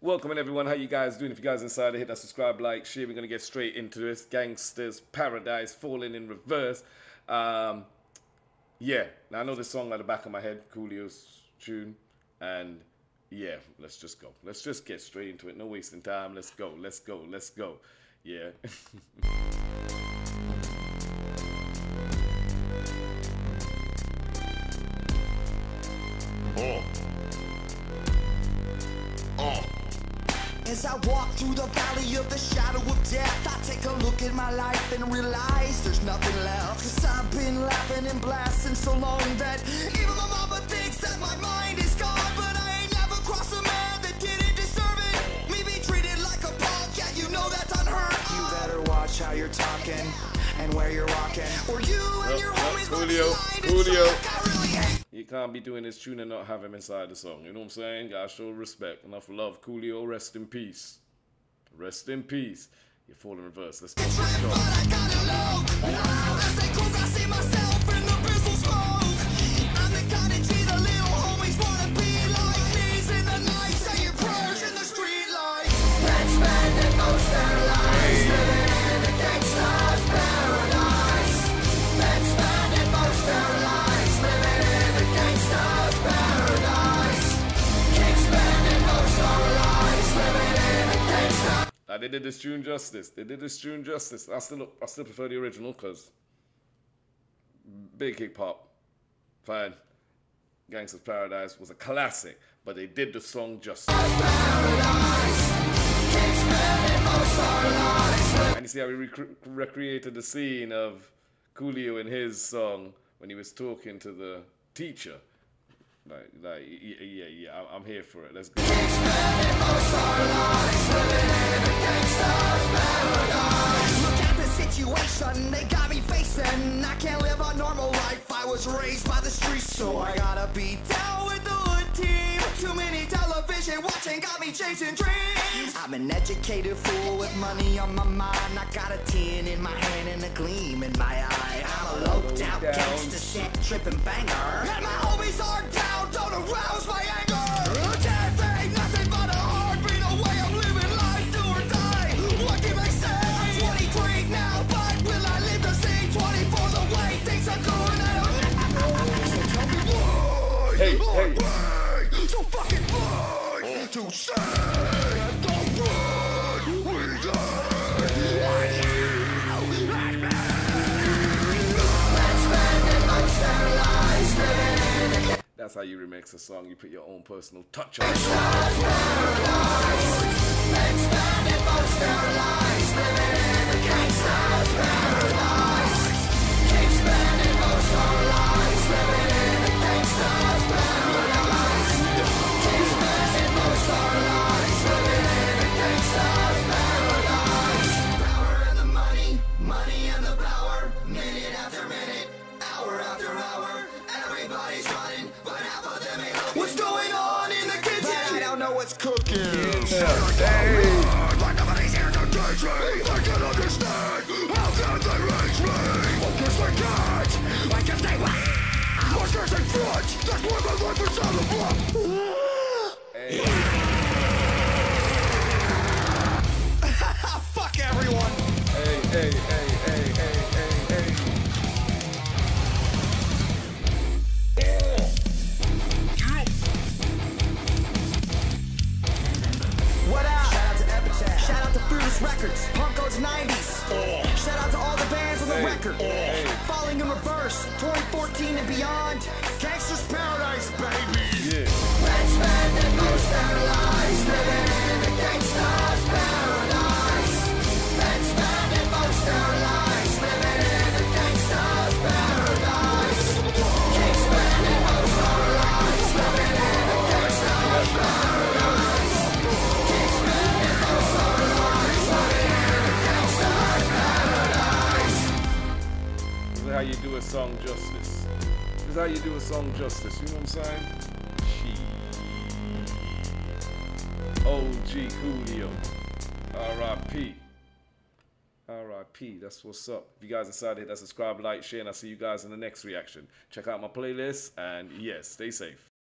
Welcome in everyone. How you guys doing? If you guys inside, hit that subscribe, like, share. We're gonna get straight into this. Gangsta's Paradise falling in reverse. Um, yeah. Now I know this song at the back of my head, Coolio's tune, and yeah, let's just go. Let's just get straight into it. No wasting time. Let's go. Let's go. Let's go. Yeah. As I walk through the valley of the shadow of death, I take a look at my life and realize there's nothing left. Cause I've been laughing and blasting so long that even my mama thinks that my mind is gone. But I ain't never crossed a man that didn't deserve it. Me be treated like a punk, yeah, you know that's unheard of. You better watch how you're talking and where you're walking. Or you and your yup, homies will be You can't be doing this tune and not have him inside the song. You know what I'm saying? Gotta show respect. Enough love. Coolio, rest in peace. Rest in peace. You fall in reverse. Let's go. Let's go. They did this tune justice. They did this tune justice. I still, I still prefer the original because Big Hip Hop, fine. Gangsta's Paradise was a classic, but they did the song justice. And you see how we rec- recreated the scene of Coolio in his song when he was talking to the teacher. Like, like, yeah, yeah, yeah, I'm here for it. Let's go. Raised by the streets, so I gotta be down with the hood team. Too many television watching got me chasing dreams. I'm an educated fool with money on my mind. I got a tin in my hand and a gleam in my eye. I'm a loped out gangster, set tripping banger. And my homies are down, don't arouse my anger. Death ain't nothing but a heartbeat away. I'm living life, do or die. What can I say? I'm 23 now, but will I live to see 24 the way things are going? Hey, hey. So fucking? To say that the road we die. That's how you remix a song. You put your own personal touch on it. What's cooking. Records. Punk goes 90s. Shout out to all the bands on the Hey, record. hey. Falling in reverse, 2014 and beyond. Gangsta's song justice. This is how you do a song justice. You know what I'm saying? She. OG Coolio. R.I.P. R.I.P. That's what's up. If you guys decided hit that subscribe, like, share, and I'll see you guys in the next reaction. Check out my playlist, and yes, stay safe.